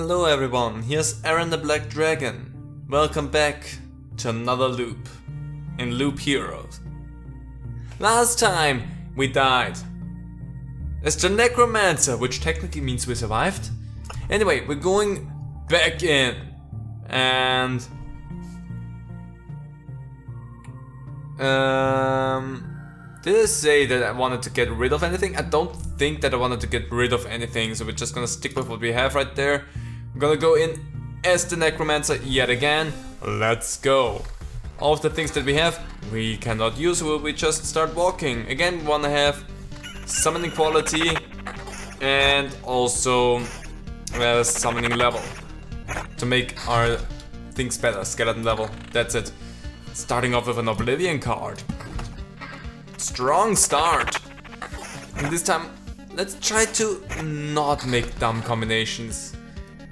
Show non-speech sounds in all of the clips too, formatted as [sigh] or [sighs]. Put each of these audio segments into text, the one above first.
Hello everyone, here's Aaron the Black Dragon. Welcome back to another loop in Loop Heroes. Last time we died as the Necromancer, which technically means we survived. Anyway, we're going back in and um did I say that I wanted to get rid of anything? I don't think that I wanted to get rid of anything, so we're just gonna stick with what we have right there. I'm gonna go in as the Necromancer yet again. Let's go. All of the things that we have, we cannot use, will we just start walking. Again, we wanna have summoning quality and also uh, summoning level to make our things better. Skeleton level, that's it. Starting off with an Oblivion card. Strong start. And this time, let's try to not make dumb combinations.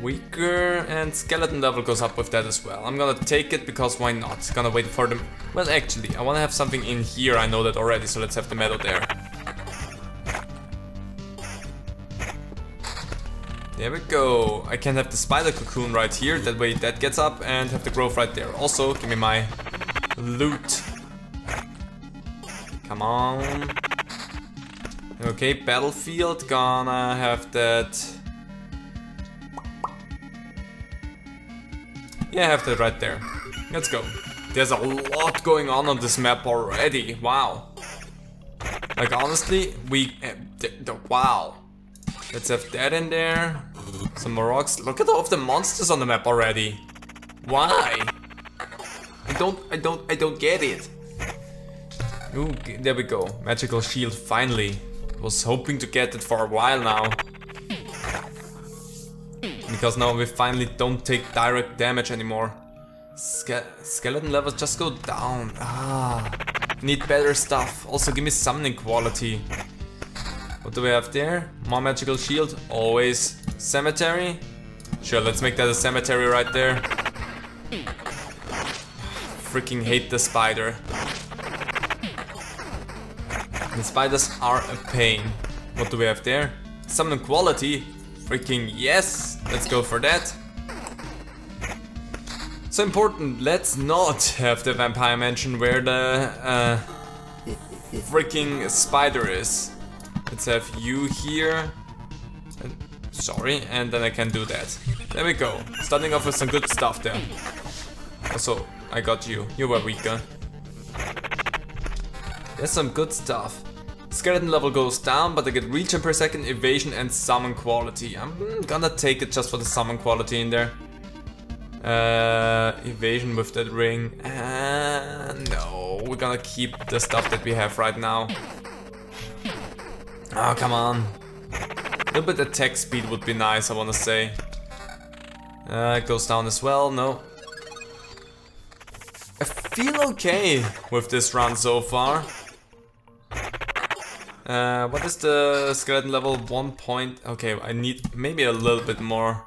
Weaker and skeleton level goes up with that as well. I'm gonna take it because why not? Gonna wait for them. Well, actually, I wanna have something in here. I know that already, so let's have the meadow there. There we go. I can have the spider cocoon right here. That way that gets up and have the grove right there. Also, give me my loot. Come on. Okay, battlefield, gonna have that. Yeah, I have that right there. Let's go. There's a lot going on on this map already. Wow. Like honestly, we... Uh, wow. Let's have that in there. Some more rocks. Look at all of the monsters on the map already. Why? I don't, I don't, I don't get it. Ooh, there we go. Magical shield, finally. Was hoping to get it for a while now. Because now we finally don't take direct damage anymore. Ske skeleton levels just go down. Ah, need better stuff. Also give me summoning quality. What do we have there? More magical shield, always. Cemetery? Sure, let's make that a cemetery right there. Freaking hate the spider. The spiders are a pain. What do we have there? Summon quality? Freaking yes! Let's go for that. So important, let's not have the vampire mansion where the uh, freaking spider is. Let's have you here. And, sorry, and then I can do that. There we go. Starting off with some good stuff there. Also, I got you. You were weaker. There's some good stuff. Skeleton level goes down, but I get regen per second, evasion and summon quality. I'm gonna take it just for the summon quality in there. Uh, evasion with that ring. Uh, no, we're gonna keep the stuff that we have right now. Oh, come on. A little bit attack speed would be nice, I wanna say. Uh, it goes down as well, no. I feel okay with this run so far. Uh, what is the skeleton level? One point. Okay, I need maybe a little bit more.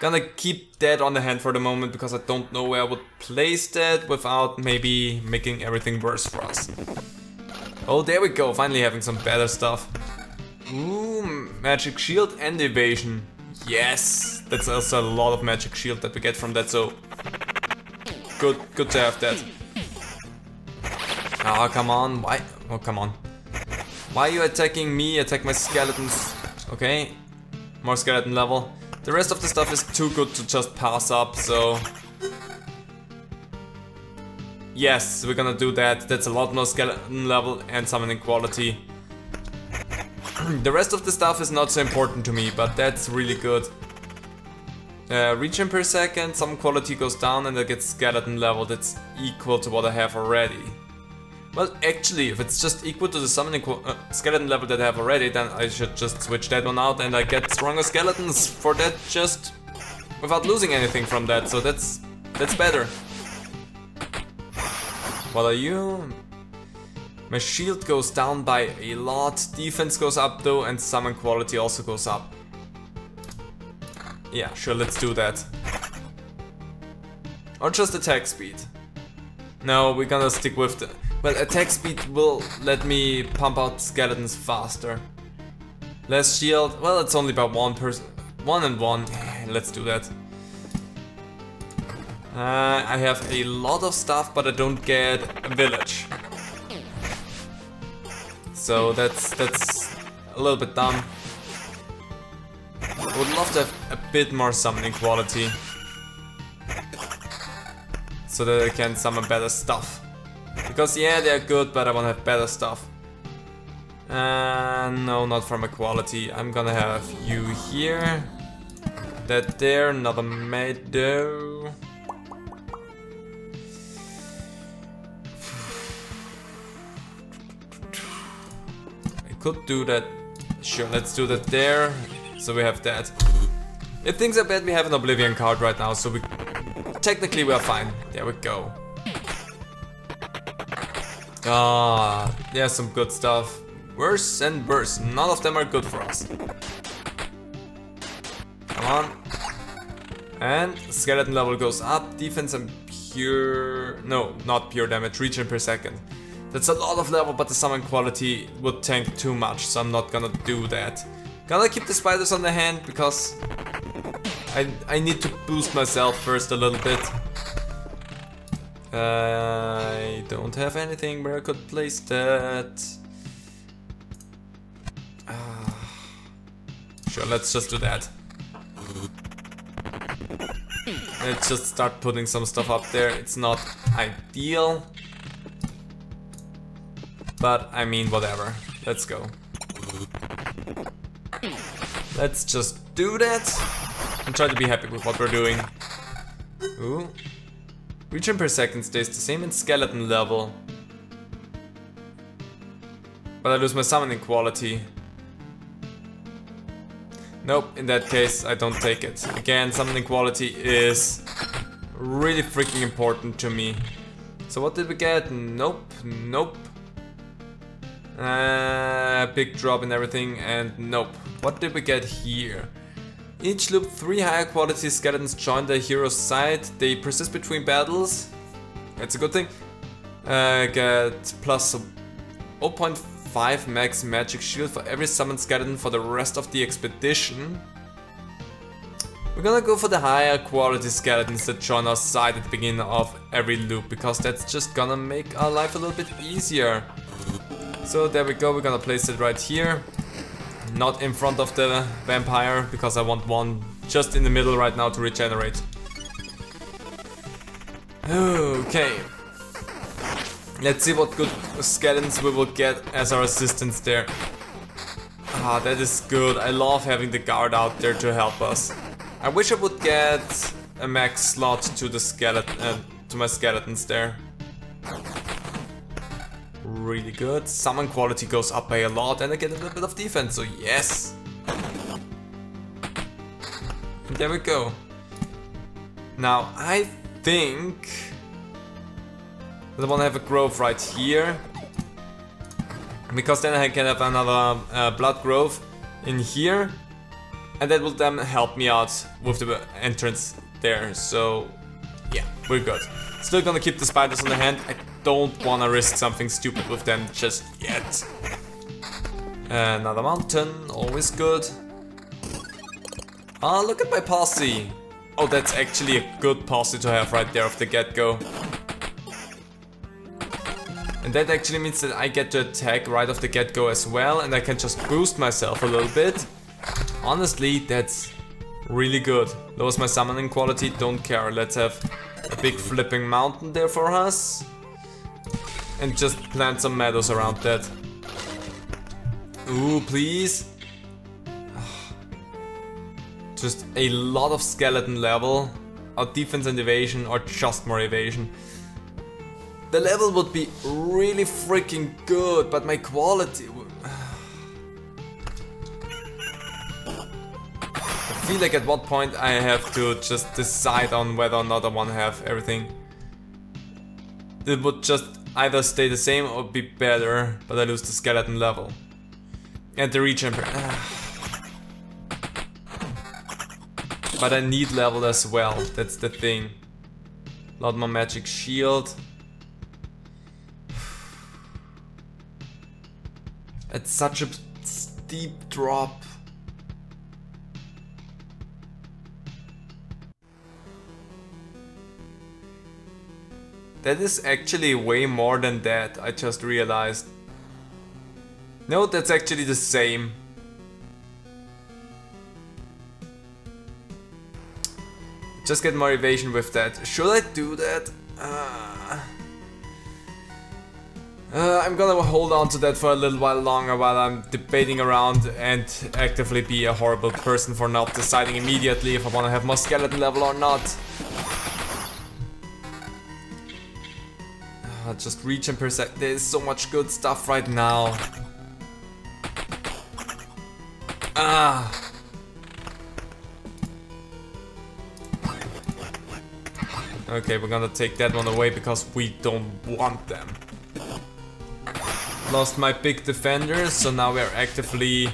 Gonna keep that on the hand for the moment because I don't know where I would place that without maybe making everything worse for us. Oh, there we go. Finally having some better stuff. Ooh, magic shield and evasion. Yes, that's also a lot of magic shield that we get from that. So good, good to have that. Oh, come on. Why? Oh, come on. Why are you attacking me? Attack my skeletons. Okay. More skeleton level. The rest of the stuff is too good to just pass up, so... Yes, we're gonna do that. That's a lot more skeleton level and summoning quality. [clears throat] the rest of the stuff is not so important to me, but that's really good. Uh, per second, some quality goes down and I get skeleton level that's equal to what I have already. Well, actually, if it's just equal to the summoning uh, skeleton level that I have already, then I should just switch that one out and I get stronger skeletons for that just without losing anything from that, so that's that's better. What are you? My shield goes down by a lot, defense goes up though, and summon quality also goes up. Yeah, sure, let's do that. Or just attack speed. No, we're gonna stick with the... Well, attack speed will let me pump out skeletons faster. Less shield, well, it's only by one person. One and one. [sighs] let's do that. Uh, I have a lot of stuff, but I don't get a village. So that's that's a little bit dumb. I would love to have a bit more summoning quality. So that I can summon better stuff. Because yeah, they're good, but I want to have better stuff. Uh, no, not from equality. I'm gonna have you here. That there, another meadow. I could do that. Sure, let's do that there. So we have that. If things are bad, we have an Oblivion card right now, so we technically we are fine. There we go. Ah, there's some good stuff. Worse and worse. None of them are good for us. Come on. And skeleton level goes up. Defense and pure... No, not pure damage. Regen per second. That's a lot of level, but the summon quality would tank too much, so I'm not gonna do that. Gonna keep the spiders on the hand because I, I need to boost myself first a little bit. I don't have anything where I could place that. Uh, sure, let's just do that. Let's just start putting some stuff up there. It's not ideal. But, I mean, whatever. Let's go. Let's just do that. And try to be happy with what we're doing. Ooh. Regen per second stays the same in skeleton level. But I lose my summoning quality. Nope, in that case I don't take it. Again, summoning quality is really freaking important to me. So what did we get? Nope, nope. Uh, big drop and everything and nope. What did we get here? Each loop, three higher quality skeletons join the hero's side. They persist between battles. That's a good thing. Uh, get plus 0.5 max magic shield for every summoned skeleton for the rest of the expedition. We're gonna go for the higher quality skeletons that join our side at the beginning of every loop because that's just gonna make our life a little bit easier. So there we go, we're gonna place it right here. Not in front of the vampire, because I want one just in the middle right now to regenerate. Okay. Let's see what good skeletons we will get as our assistants there. Ah, that is good. I love having the guard out there to help us. I wish I would get a max slot to the skeleton, uh, to my skeletons there really good. Summon quality goes up by a lot and I get a little bit of defense, so yes! There we go. Now, I think... I want to have a grove right here. Because then I can have another uh, blood grove in here. And that will then help me out with the entrance there. So, yeah, we're good. Still gonna keep the spiders on the hand. I don't wanna risk something stupid with them just yet. Another mountain, always good. Ah, look at my posse. Oh, that's actually a good posse to have right there off the get-go. And that actually means that I get to attack right off the get-go as well and I can just boost myself a little bit. Honestly, that's really good. Lowers my summoning quality, don't care. Let's have a big flipping mountain there for us. And just plant some meadows around that. Ooh, please. [sighs] Just a lot of skeleton level. Or defense and evasion, or just more evasion. The level would be really freaking good, but my quality... [sighs] I feel like at what point I have to just decide on whether or not I want to have everything. It would just either stay the same or be better, but I lose the skeleton level. And the regen [sighs] But I need level as well, that's the thing. A lot more magic shield. [sighs] It's such a steep drop. That is actually way more than that, I just realized. No, that's actually the same. Just get motivation with that. Should I do that? Uh, uh, I'm gonna hold on to that for a little while longer while I'm debating around and actively be a horrible person for not deciding immediately if I wanna have more skeleton level or not. Just reach and percent. There's so much good stuff right now. Ah. Okay, we're gonna take that one away because we don't want them. Lost my big defender, so now we're actively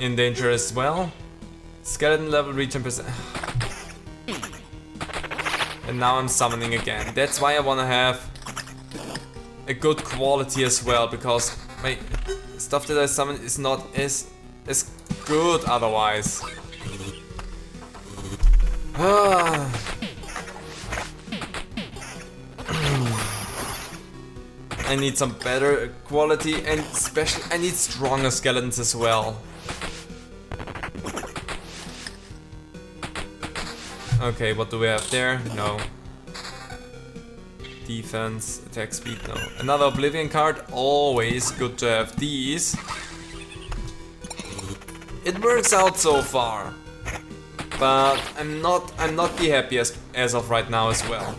in danger as well. Skeleton level reach and percent. [sighs] And now I'm summoning again. That's why I wanna have a good quality as well, because my stuff that I summon is not as as good otherwise. [sighs] I need some better quality and especially I need stronger skeletons as well. Okay, what do we have there? No. Defense, attack speed, no. Another Oblivion card, always good to have these. It works out so far. But I'm not I'm not the happiest as of right now as well.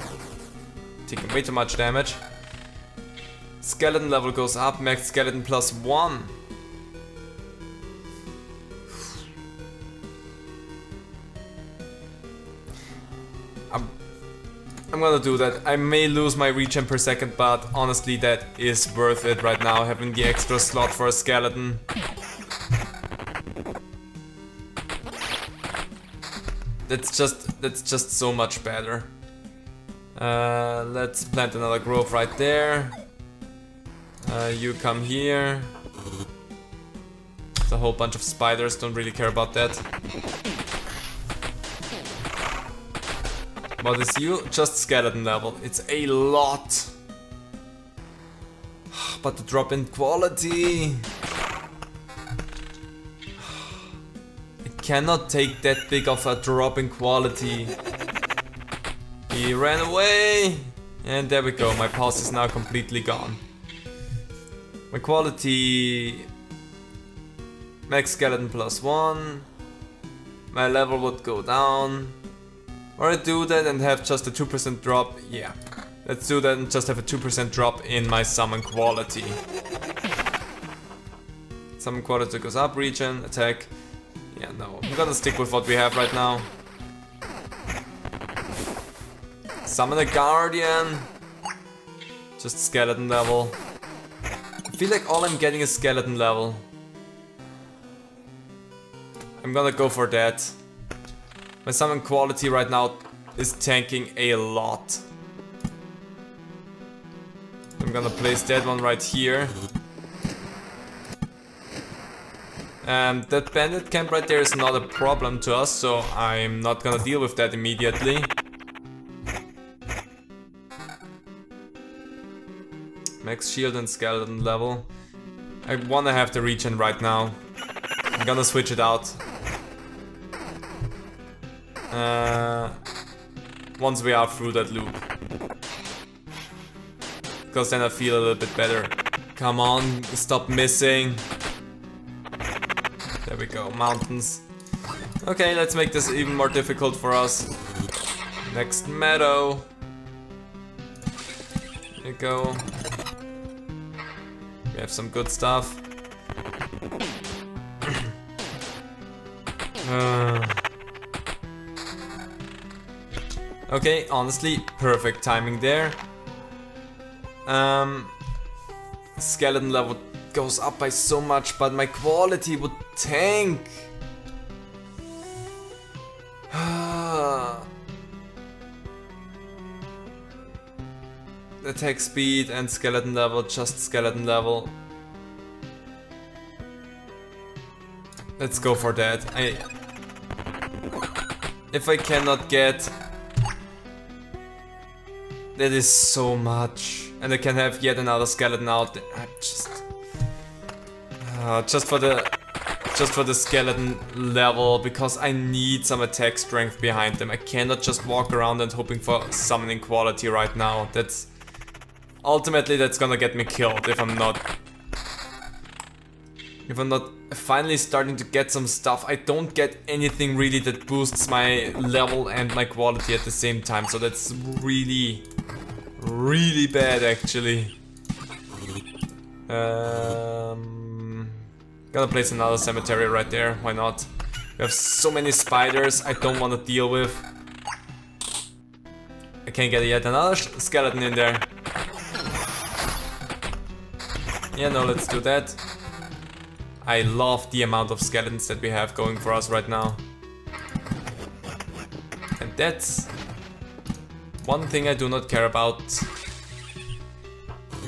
Taking way too much damage. Skeleton level goes up, max skeleton plus one. Gonna do that. I may lose my regen per second, but honestly that is worth it right now, having the extra slot for a skeleton. That's just, that's just so much better. Uh, let's plant another grove right there. Uh, you come here. It's a whole bunch of spiders, don't really care about that. What is you? Just skeleton level. It's a lot. [sighs] But the drop in quality. [sighs] It cannot take that big of a drop in quality. He ran away. And there we go, my pulse is now completely gone. My quality... Max skeleton plus one. My level would go down. Or do that and have just a 2% drop. Yeah. Let's do that and just have a 2% drop in my summon quality. Summon quality goes up, regen, attack. Yeah, no. I'm gonna stick with what we have right now. Summon a guardian. Just skeleton level I feel like all I'm getting is skeleton level. I'm gonna go for that. My summon quality right now is tanking a lot. I'm gonna place that one right here. Um, and that bandit camp right there is not a problem to us, so I'm not gonna deal with that immediately. Max shield and skeleton level. I wanna have the regen right now. I'm gonna switch it out. Uh, once we are through that loop. Because then I feel a little bit better. Come on, stop missing. There we go, mountains. Okay, let's make this even more difficult for us. Next meadow. There you go. We have some good stuff. [clears throat] uh. Okay, honestly, perfect timing there. Um, skeleton level goes up by so much, but my quality would tank. [sighs] attack speed and skeleton level, just skeleton level. Let's go for that. I, if I cannot get That is so much. And I can have yet another skeleton out there. I just... Uh, just for the... Just for the skeleton level, because I need some attack strength behind them. I cannot just walk around and hoping for summoning quality right now. That's... Ultimately, that's gonna get me killed if I'm not... If I'm not finally starting to get some stuff. I don't get anything really that boosts my level and my quality at the same time. So that's really, really bad actually. Um, gonna place another cemetery right there, why not? We have so many spiders I don't want to deal with. I can't get yet another skeleton in there. Yeah, no, let's do that. I love the amount of skeletons that we have going for us right now. And that's one thing I do not care about.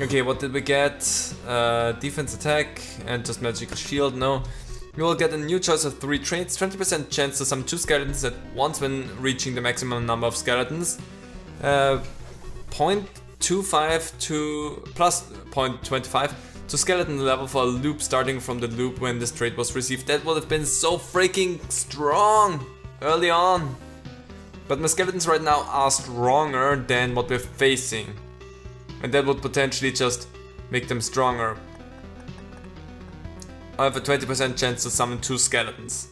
Okay, what did we get? Uh, defense attack and just magical shield, no. You will get a new choice of 3 traits, 20% chance to summon 2 skeletons at once when reaching the maximum number of skeletons. Uh, 0.25 to plus 0.25 to skeleton level for a loop starting from the loop when this trait was received. That would have been so freaking strong early on. But my skeletons right now are stronger than what we're facing. And that would potentially just make them stronger. I have a 20% chance to summon two skeletons.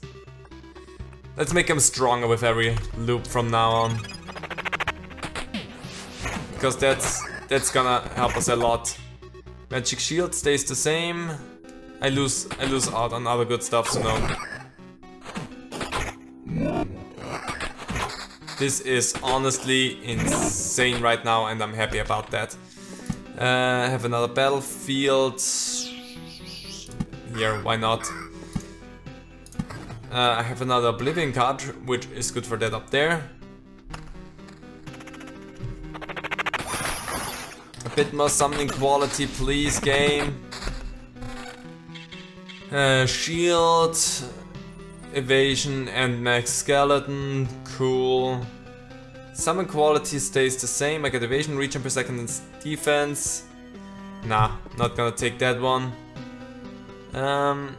Let's make them stronger with every loop from now on. Because that's that's gonna help us a lot. Magic shield stays the same. I lose I lose out on other good stuff, so no. This is honestly insane right now and I'm happy about that. Uh, have another battlefield. Here, why not? Uh, I have another Oblivion card, which is good for that up there. A bit more summoning quality, please, game. Uh, shield, evasion, and max skeleton. Cool. Summon quality stays the same. I get evasion, regen per second, and defense. Nah, not gonna take that one. Um,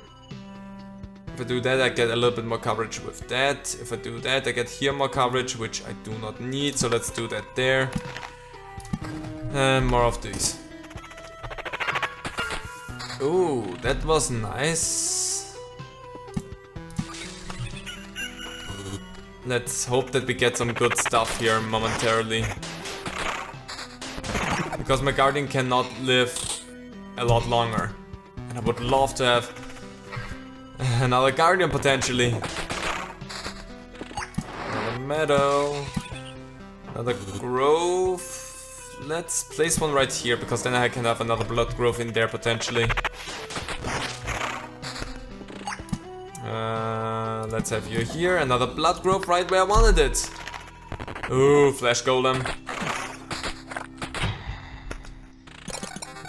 if I do that, I get a little bit more coverage with that. If I do that, I get here more coverage, which I do not need, so let's do that there. And more of these. Ooh, that was nice. Let's hope that we get some good stuff here momentarily. Because my Guardian cannot live a lot longer. And I would love to have another Guardian potentially. Another meadow. Another grove. Let's place one right here, because then I can have another blood grove in there potentially. Uh, let's have you here, another blood grove right where I wanted it. Ooh, flesh golem.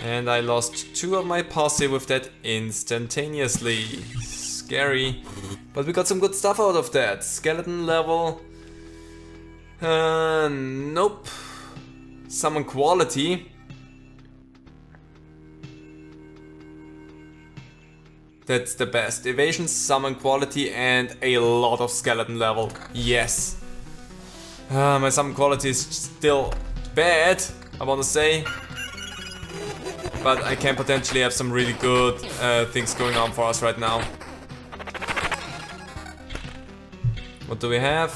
And I lost two of my posse with that instantaneously. Scary. But we got some good stuff out of that. Skeleton level. Uh, nope. Summon quality. That's the best. Evasion, summon quality, and a lot of skeleton level. Yes. Uh, my summon quality is still bad, I want to say. But I can potentially have some really good uh, things going on for us right now. What do we have?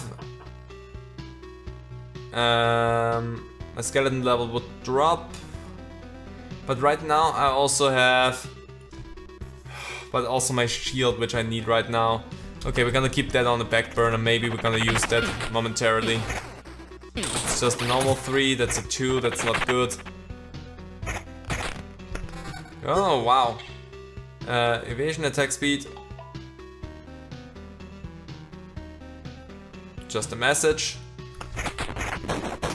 Um, my skeleton level would drop. But right now I also have... But also my shield, which I need right now. Okay, we're gonna keep that on the back burner. Maybe we're gonna use that momentarily. It's just a normal 3, that's a 2, that's not good. Oh, wow. Uh, evasion attack speed. Just a message.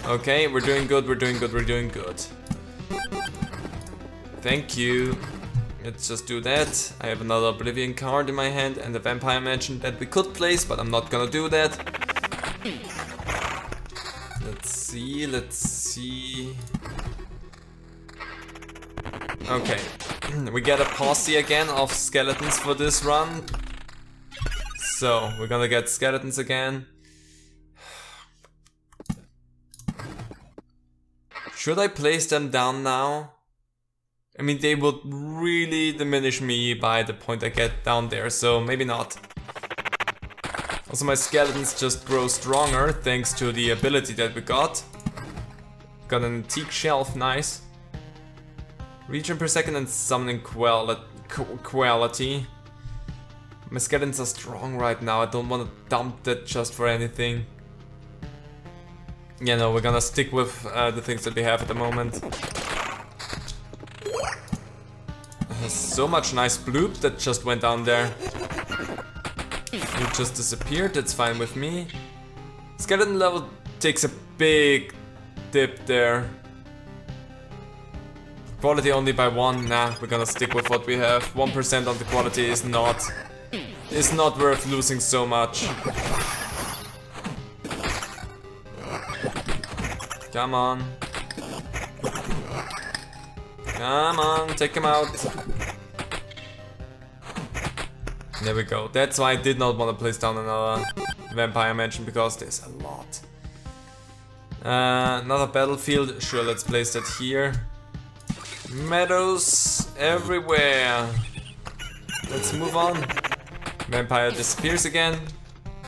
Okay, we're doing good, we're doing good, we're doing good. Thank you. Let's just do that. I have another Oblivion card in my hand and a Vampire Mansion that we could place, but I'm not gonna do that. Let's see, let's see. Okay, [clears throat] we get a posse again of skeletons for this run. So, we're gonna get skeletons again. [sighs] Should I place them down now? I mean, they would really diminish me by the point I get down there, so maybe not. Also, my skeletons just grow stronger thanks to the ability that we got. Got an antique shelf, nice. Regen per second and summoning quali quality. My skeletons are strong right now, I don't want to dump that just for anything. Yeah, no, we're gonna stick with uh, the things that we have at the moment. So much nice bloop that just went down there. It just disappeared, that's fine with me. Skeleton level takes a big dip there. Quality only by one, nah, we're gonna stick with what we have. 1% on the quality is not, is not worth losing so much. Come on. Come on, take him out. There we go. That's why I did not want to place down another vampire mansion because there's a lot. Uh, another battlefield. Sure, let's place that here. Meadows everywhere. Let's move on. Vampire disappears again.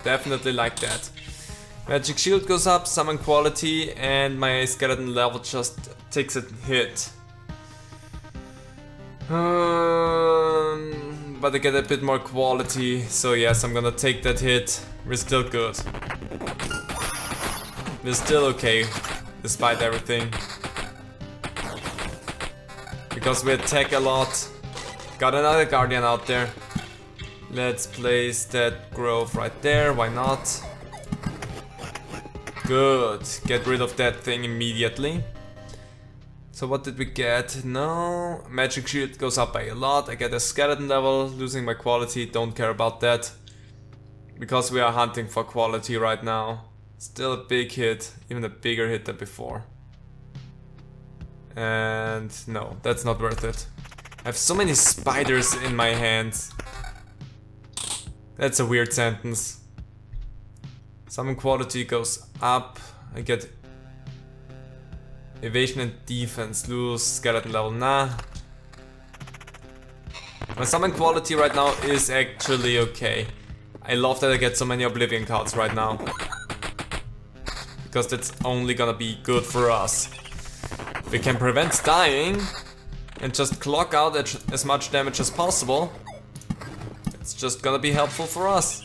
Definitely like that. Magic shield goes up, summon quality, and my skeleton level just takes a hit. Um, but I get a bit more quality, so yes, I'm gonna take that hit. We're still good. We're still okay, despite everything. Because we attack a lot. Got another guardian out there. Let's place that grove right there, why not? Good. Get rid of that thing immediately. So what did we get? No. Magic shield goes up by a lot. I get a skeleton level, losing my quality. Don't care about that. Because we are hunting for quality right now. Still a big hit. Even a bigger hit than before. And no, that's not worth it. I have so many spiders in my hands. That's a weird sentence. Summon quality goes up. I get evasion and defense. Lose skeleton level. Nah. My summon quality right now is actually okay. I love that I get so many Oblivion cards right now. Because that's only gonna be good for us. We can prevent dying and just clock out as much damage as possible, it's just gonna be helpful for us.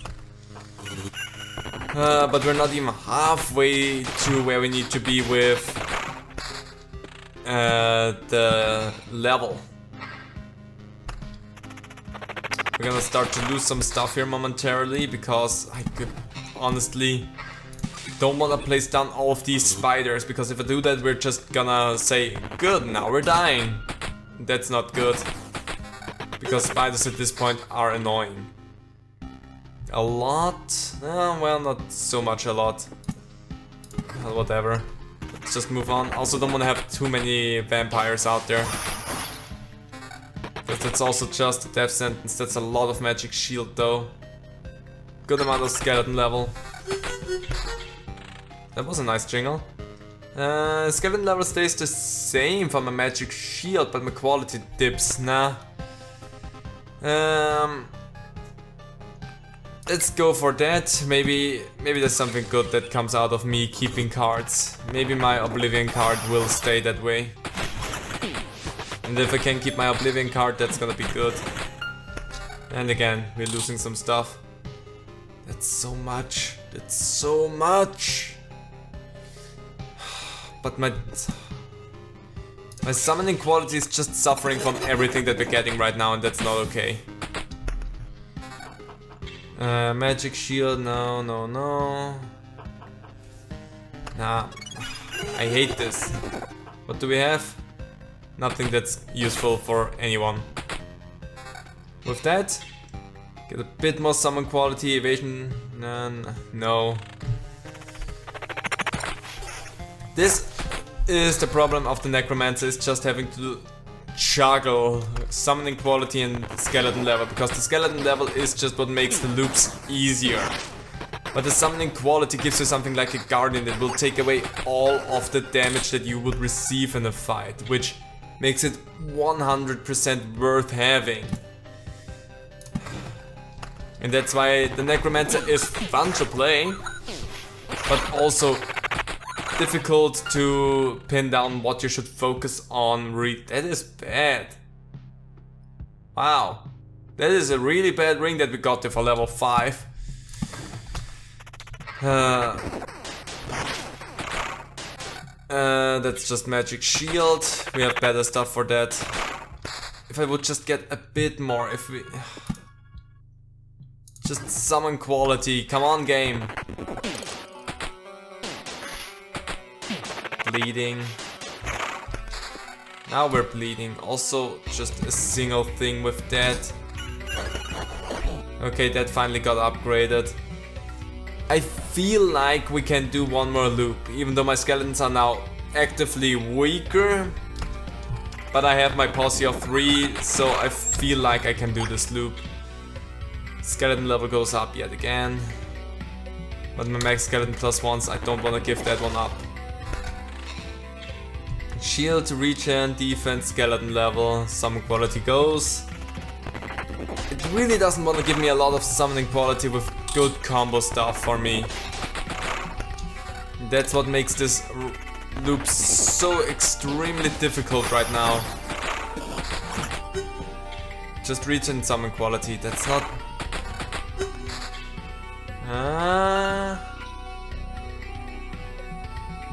Uh, but we're not even halfway to where we need to be with uh, the level. We're gonna start to lose some stuff here momentarily because I could honestly don't want to place down all of these spiders because if I do that we're just gonna say good now we're dying. That's not good because spiders at this point are annoying. A lot? Uh, well, not so much a lot. Well, whatever. Just move on. Also don't want to have too many vampires out there. Because that's also just a death sentence. That's a lot of magic shield though. Good amount of skeleton level. That was a nice jingle. Uh, skeleton level stays the same for my magic shield, but my quality dips. Nah. Um, let's go for that. Maybe maybe there's something good that comes out of me keeping cards. Maybe my Oblivion card will stay that way. And if I can keep my Oblivion card, that's gonna be good. And again, we're losing some stuff. That's so much. That's so much. [sighs] But my... My summoning quality is just suffering from everything that we're getting right now and that's not okay. Uh, magic shield, no, no, no. Nah, I hate this. What do we have? Nothing that's useful for anyone. With that, get a bit more summon quality, evasion, none, no. This is the problem of the Necromancer, is just having to juggle summoning quality and skeleton level, because the skeleton level is just what makes the loops easier. But the summoning quality gives you something like a guardian that will take away all of the damage that you would receive in a fight, which makes it 100% worth having. And that's why the Necromancer is fun to play, but also difficult to pin down what you should focus on. Read that is bad. Wow. That is a really bad ring that we got there for level 5. Uh, uh, that's just magic shield. We have better stuff for that. If I would just get a bit more, if we... Just summon quality. Come on, game. Bleeding. Now we're bleeding. Also, just a single thing with that. Okay, that finally got upgraded. I feel like we can do one more loop, even though my skeletons are now actively weaker. But I have my posse of 3, so I feel like I can do this loop. Skeleton level goes up yet again. But my max skeleton plus ones, I don't want to give that one up. Shield, regen, defense, skeleton level, some quality goes. It really doesn't want to give me a lot of summoning quality with good combo stuff for me. That's what makes this loop so extremely difficult right now. Just regen summon quality, that's not... Ah.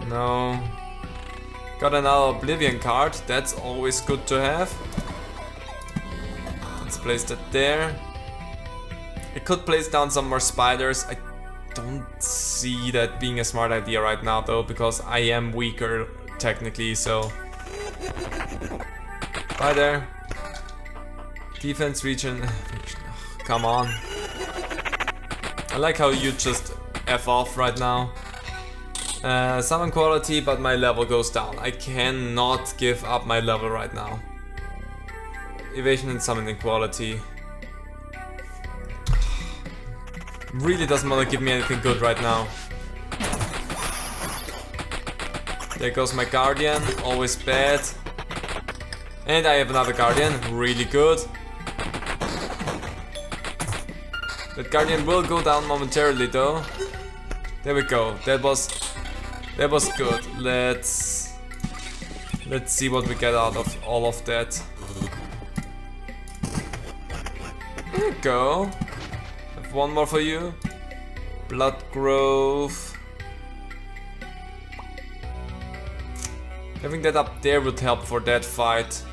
No. Got another Oblivion card, that's always good to have. Let's place that there. I could place down some more spiders. I don't see that being a smart idea right now though, because I am weaker technically, so... Bye there. Defense regen. [sighs] Come on. I like how you just F off right now. Uh, summon quality, but my level goes down. I cannot give up my level right now. Evasion and summoning quality. Really doesn't want to give me anything good right now. There goes my Guardian, always bad. And I have another Guardian, really good. That Guardian will go down momentarily though. There we go, that was that was good. Let's let's see what we get out of all of that. There we go. Have one more for you. Blood grove. Having that up there would help for that fight.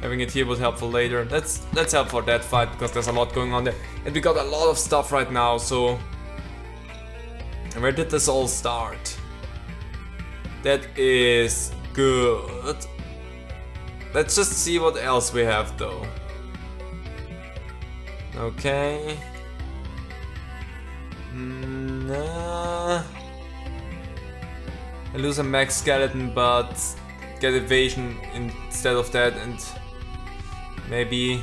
Having it here would help for later. Let's let's help for that fight because there's a lot going on there. And we got a lot of stuff right now, so where did this all start? That is good. Let's just see what else we have though. Okay. Mm, nah. I lose a max skeleton but get evasion instead of that and maybe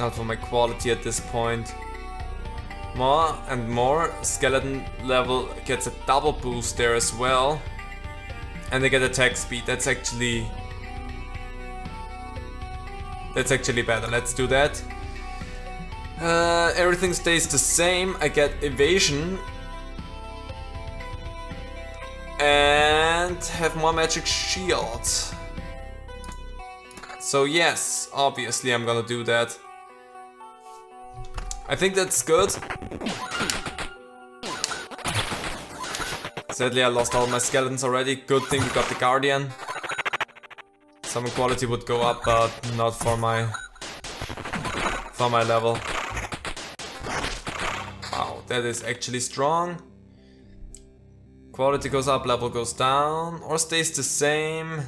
not for my quality at this point. More and more, skeleton level gets a double boost there as well. And they get attack speed, that's actually... That's actually better, let's do that. Uh, everything stays the same, I get evasion. And have more magic shield. So yes, obviously I'm gonna do that. I think that's good. Sadly, I lost all my skeletons already. Good thing we got the Guardian. Some quality would go up, but not for my for my level. Wow, that is actually strong. Quality goes up, level goes down, or stays the same.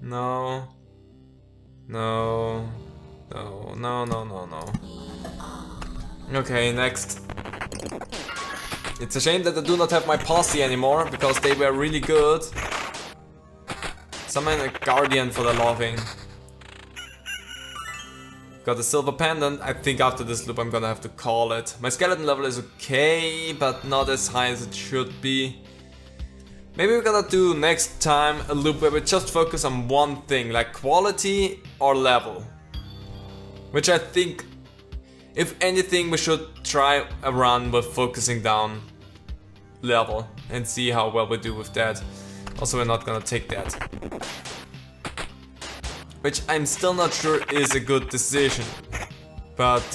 No. No. No, no, no, no, no. Okay, next. It's a shame that I do not have my posse anymore, because they were really good. Summon a guardian for the loving. Got a silver pendant. I think after this loop I'm gonna have to call it. My skeleton level is okay, but not as high as it should be. Maybe we're gonna do next time a loop where we just focus on one thing, like quality or level. Which I think, if anything, we should try a run with focusing down level and see how well we do with that. Also, we're not gonna take that which I'm still not sure is a good decision. But,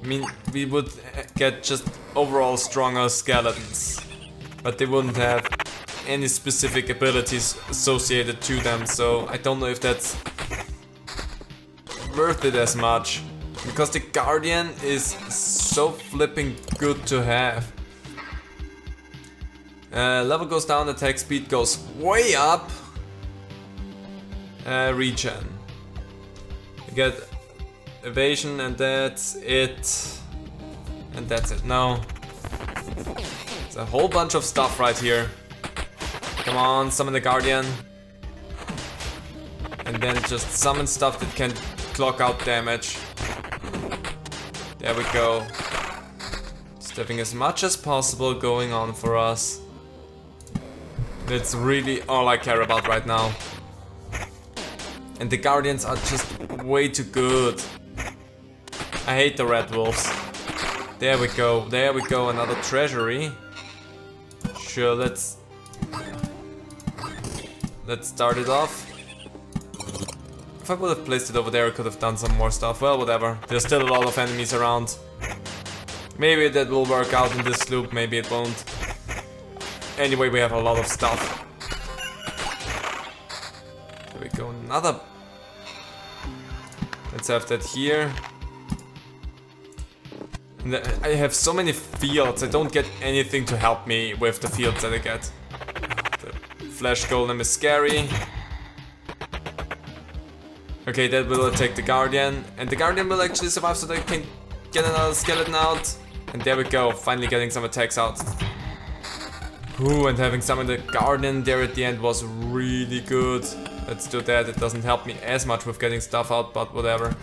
I mean, we would get just overall stronger skeletons, but they wouldn't have any specific abilities associated to them, so I don't know if that's worth it as much. Because the Guardian is so flipping good to have. Uh, level goes down, attack speed goes way up uh, regen. You get evasion and that's it. And that's it. No. There's a whole bunch of stuff right here. Come on, summon the Guardian. And then just summon stuff that can clock out damage. There we go. Stepping as much as possible going on for us. That's really all I care about right now. And the Guardians are just way too good. I hate the Red Wolves. There we go, there we go, another treasury. Sure, let's... Let's start it off. If I would have placed it over there, I could have done some more stuff. Well, whatever. There's still a lot of enemies around. Maybe that will work out in this loop, maybe it won't. Anyway, we have a lot of stuff. There we go, another Let's have that here. I have so many fields, I don't get anything to help me with the fields that I get. The flesh golem is scary. Okay, that will attack the guardian. And the guardian will actually survive so they can get another skeleton out. And there we go, finally getting some attacks out. Ooh, and having some of the guardian there at the end was really good. Let's do that. It doesn't help me as much with getting stuff out, but whatever.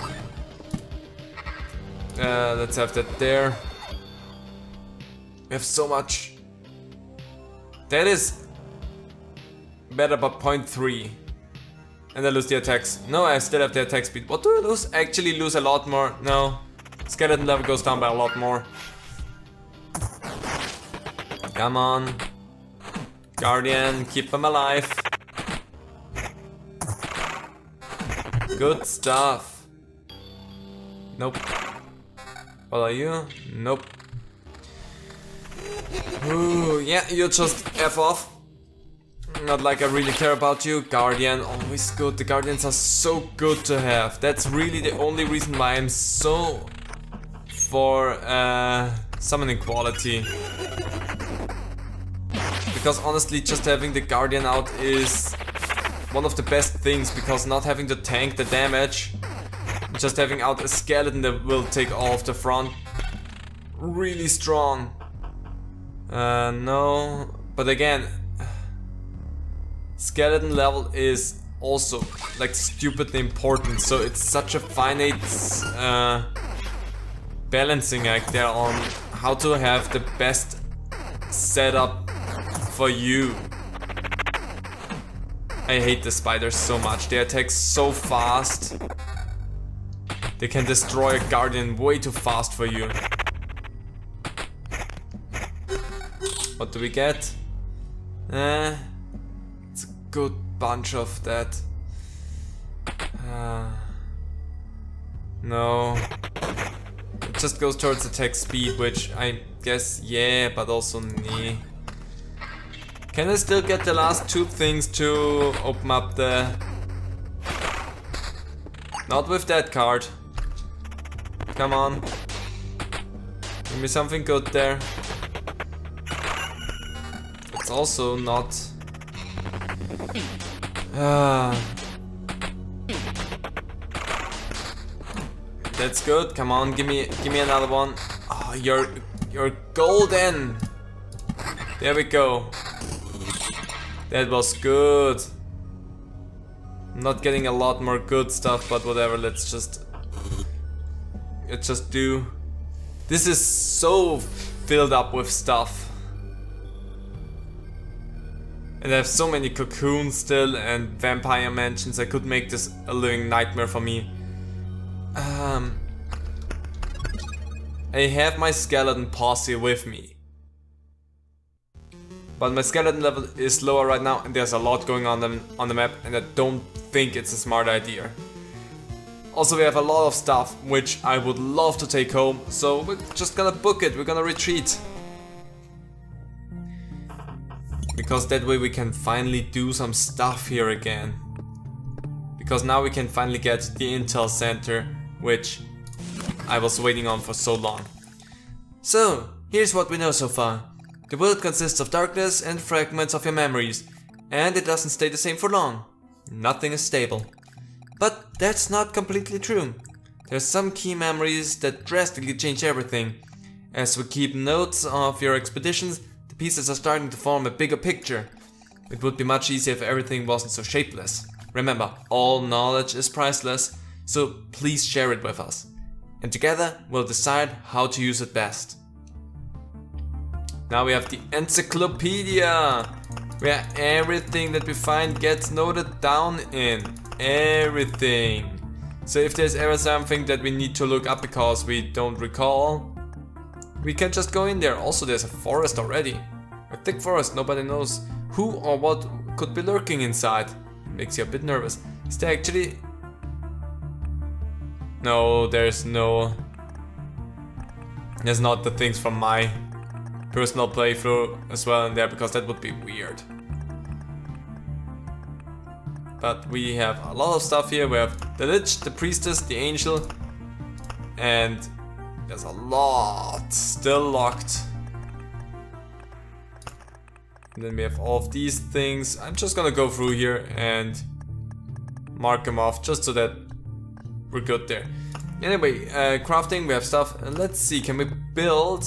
Uh, let's have that there. We have so much. That is better by 0.3. And I lose the attacks. No, I still have the attack speed. What do I lose? Actually lose a lot more. No. Skeleton level goes down by a lot more. Come on. Guardian, keep them alive. Good stuff. Nope. What are you? Nope. Ooh, yeah, you just F off. Not like I really care about you. Guardian, always good. The Guardians are so good to have. That's really the only reason why I'm so for uh, summoning quality. Because honestly, just having the Guardian out is one of the best things because not having to tank the damage, just having out a skeleton that will take all of the front, really strong. Uh, no, but again, skeleton level is also like stupidly important, so it's such a finite uh, balancing act there on how to have the best setup for you. I hate the spiders so much. They attack so fast. They can destroy a guardian way too fast for you. What do we get? Eh, a good bunch of that. Uh, no. It just goes towards attack speed, which I guess yeah, but also nee. Can I still get the last two things to open up the... Not with that card. Come on. Give me something good there. It's also not... Ah. That's good. Come on, give me give me another one. Oh, you're You're golden! There we go. That was good. I'm not getting a lot more good stuff, but whatever, let's just... Let's just do... This is so filled up with stuff. And I have so many cocoons still and vampire mansions, I could make this a living nightmare for me. Um, I have my skeleton posse with me. But my skeleton level is lower right now and there's a lot going on on the map and I don't think it's a smart idea. Also we have a lot of stuff which I would love to take home, so we're just gonna book it, we're gonna retreat. Because that way we can finally do some stuff here again. Because now we can finally get the Intel Center, which I was waiting on for so long. So, here's what we know so far. The world consists of darkness and fragments of your memories, and it doesn't stay the same for long. Nothing is stable. But that's not completely true. There's some key memories that drastically change everything. As we keep notes of your expeditions, the pieces are starting to form a bigger picture. It would be much easier if everything wasn't so shapeless. Remember, all knowledge is priceless, so please share it with us and together we'll decide how to use it best. Now we have the encyclopedia, where everything that we find gets noted down in. Everything. So if there's ever something that we need to look up because we don't recall, we can't just go in there. Also there's a forest already. A thick forest, nobody knows who or what could be lurking inside. Makes you a bit nervous. Is there actually no, there's no... There's not the things from my personal playthrough as well in there, because that would be weird. But we have a lot of stuff here. We have the Lich, the Priestess, the Angel, and there's a lot still locked. And then we have all of these things. I'm just gonna go through here and mark them off just so that we're good there. Anyway, uh, crafting, we have stuff. Uh, let's see, can we build?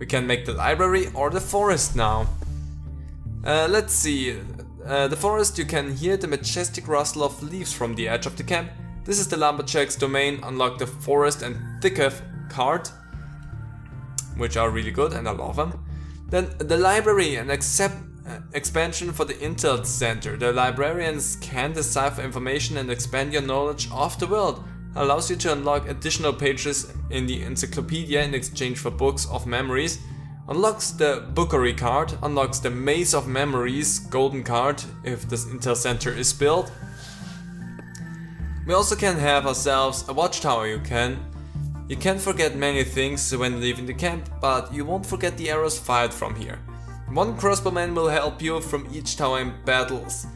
We can make the library or the forest now. Uh, let's see. Uh, the forest, you can hear the majestic rustle of leaves from the edge of the camp. This is the Lumberjack's domain. Unlock the forest and thicket card, which are really good and I love them. Then the library, an accept uh, expansion for the Intel Center. The librarians can decipher information and expand your knowledge of the world. Allows you to unlock additional pages in the encyclopedia in exchange for books of memories. Unlocks the Bookery card, unlocks the Maze of Memories golden card if this Intel Center is built. We also can have ourselves a watchtower you can. You can forget many things when leaving the camp, but you won't forget the arrows fired from here. One crossbowman will help you from each tower in battles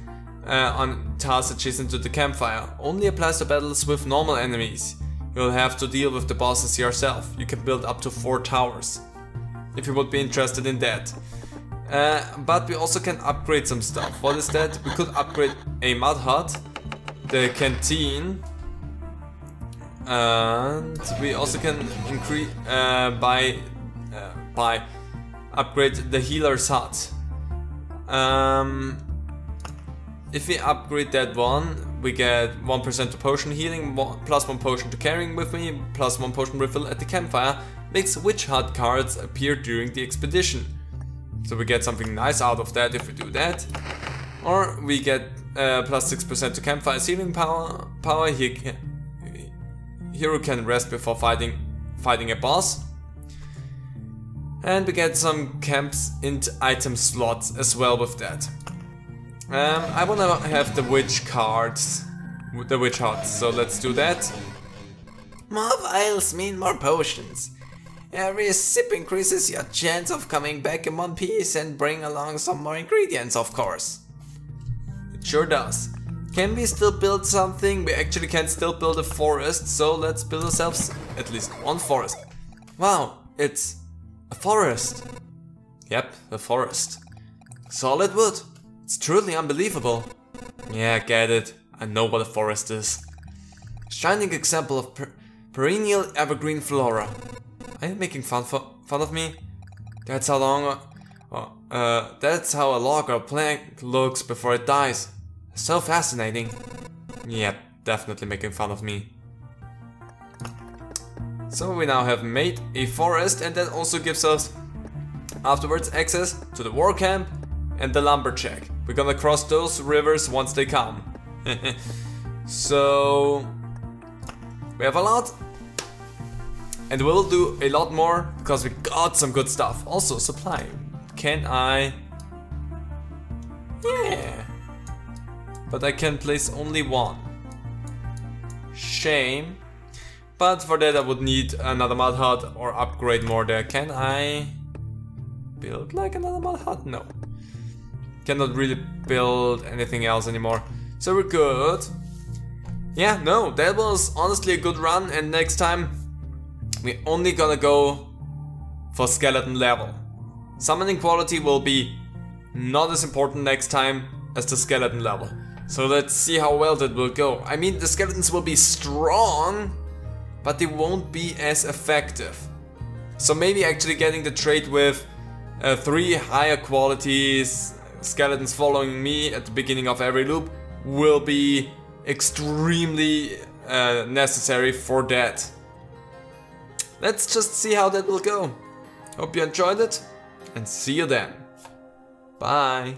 uh, on tasks adjacent to the campfire. Only applies to battles with normal enemies. You'll have to deal with the bosses yourself. You can build up to 4 towers. If you would be interested in that. Uh, but we also can upgrade some stuff. What is that? We could upgrade a mud hut, the canteen, and we also can increase uh, by uh, by upgrade the healer's hut. Um, if we upgrade that one, we get 1% to potion healing, plus 1 potion to carrying with me, plus 1 potion refill at the campfire, makes witch hut cards appear during the expedition. So we get something nice out of that if we do that. Or we get uh, plus 6% to campfire healing power. Power here hero can rest before fighting fighting a boss. And we get some camps into item slots as well with that. Um, I wanna have the witch cards, the witch huts, so let's do that. More vials mean more potions. Every sip increases your chance of coming back in one piece and bring along some more ingredients, of course. It sure does. Can we still build something? We actually can still build a forest, so let's build ourselves at least one forest. Wow, it's a forest. Yep, a forest. Solid wood. It's truly unbelievable. Yeah, get it. I know what a forest is. Shining example of per perennial evergreen flora. Are you making fun, fun of me? That's how long... Uh, uh, that's how a log or plank looks before it dies. So fascinating. Yeah, definitely making fun of me. So we now have made a forest and that also gives us afterwards access to the war camp and the lumberjack. We're gonna cross those rivers once they come. [laughs] so we have a lot and we'll do a lot more because we got some good stuff. Also supply. Can I? Yeah. But I can place only one. Shame. But for that I would need another mud hut or upgrade more there. Can I build like another mud hut? No. Cannot really build anything else anymore. So we're good. Yeah, no, that was honestly a good run and next time we're only gonna go for skeleton level. Summoning quality will be not as important next time as the skeleton level. So let's see how well that will go. I mean, the skeletons will be strong, but they won't be as effective. So maybe actually getting the trait with uh, three higher qualities skeletons following me at the beginning of every loop will be extremely uh, necessary for that. Let's just see how that will go. Hope you enjoyed it and see you then. Bye.